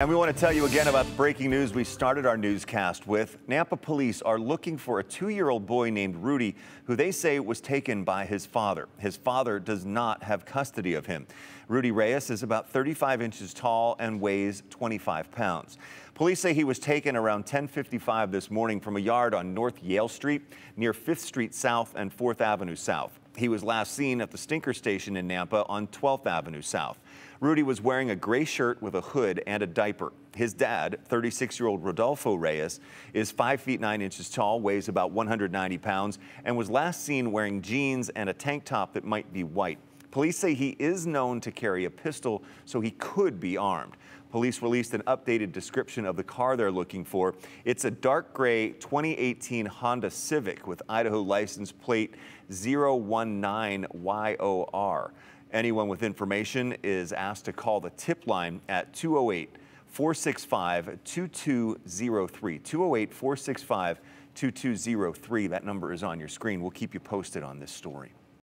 And we want to tell you again about the breaking news we started our newscast with. Nampa police are looking for a two-year-old boy named Rudy, who they say was taken by his father. His father does not have custody of him. Rudy Reyes is about 35 inches tall and weighs 25 pounds. Police say he was taken around 1055 this morning from a yard on North Yale Street near 5th Street South and 4th Avenue South. He was last seen at the Stinker Station in Nampa on 12th Avenue South. Rudy was wearing a gray shirt with a hood and a diaper. His dad, 36-year-old Rodolfo Reyes, is 5 feet 9 inches tall, weighs about 190 pounds, and was last seen wearing jeans and a tank top that might be white. Police say he is known to carry a pistol, so he could be armed. Police released an updated description of the car they're looking for. It's a dark gray 2018 Honda Civic with Idaho license plate 019YOR. Anyone with information is asked to call the tip line at 208 465 2203. 208 465 2203. That number is on your screen. We'll keep you posted on this story.